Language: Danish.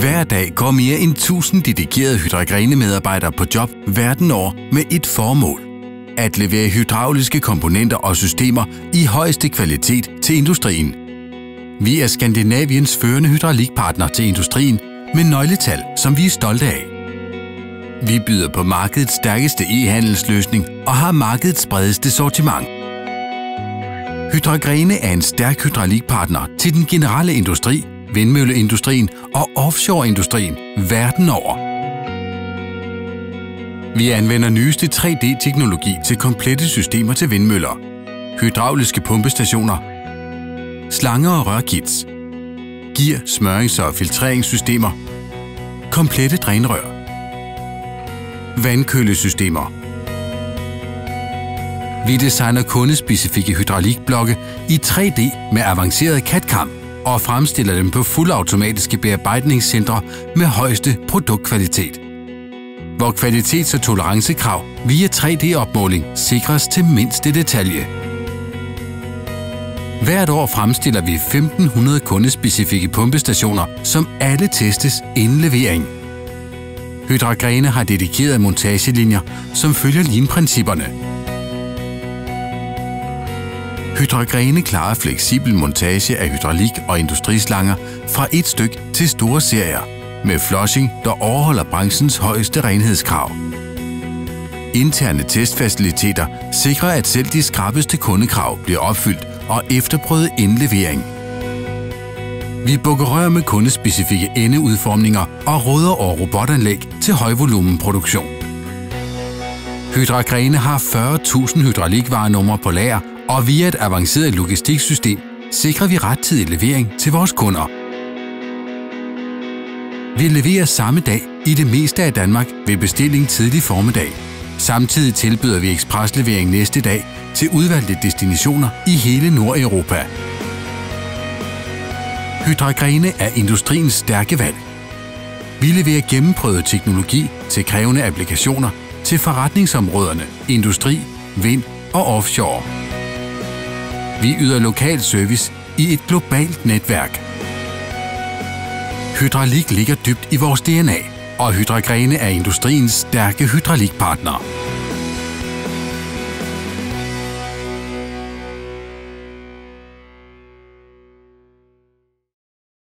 Hver dag går mere end 1000 dedikerede hydragrene-medarbejdere på job verden over med et formål. At levere hydrauliske komponenter og systemer i højeste kvalitet til industrien. Vi er Skandinaviens førende hydraulikpartner til industrien med nøgletal, som vi er stolte af. Vi byder på markedets stærkeste e-handelsløsning og har markedets bredeste sortiment. Hydragrene er en stærk hydraulikpartner til den generelle industri vindmølleindustrien og offshoreindustrien verden over. Vi anvender nyeste 3D-teknologi til komplette systemer til vindmøller, hydrauliske pumpestationer, slanger og rørkits, gear, smørings- og filtreringssystemer, komplette drænrør, vandkølesystemer. Vi designer kundespecifikke hydraulikblokke i 3D med avanceret CAD-CAM og fremstiller dem på fuldautomatiske bearbejdningscentre med højeste produktkvalitet. Hvor kvalitets- og tolerancekrav via 3D-opmåling sikres til mindste detalje. Hvert år fremstiller vi 1500 kundespecifikke pumpestationer, som alle testes inden levering. Hydragrene har dedikerede montagelinjer, som følger linprincipperne. Hydragrene klarer fleksibel montage af hydraulik og industrislanger fra et styk til store serier, med flushing, der overholder branchens højeste renhedskrav. Interne testfaciliteter sikrer, at selv de skrappeste kundekrav bliver opfyldt og efterprøvet indlevering. Vi bukker rør med kundespecifikke endeudformninger og råder over robotanlæg til højvolumenproduktion. Hydragrene har 40.000 hydraulikvarenumre på lager og via et avanceret logistiksystem sikrer vi rettidig levering til vores kunder. Vi leverer samme dag i det meste af Danmark ved bestilling tidlig formiddag. Samtidig tilbyder vi ekspreslevering næste dag til udvalgte destinationer i hele Nordeuropa. Hydragrene er industriens stærke valg. Vi leverer gennemprøvet teknologi til krævende applikationer til forretningsområderne industri, vind og offshore. Vi yder lokal service i et globalt netværk. Hydraulik ligger dybt i vores DNA, og Hydragrene er industriens stærke hydraulikpartner.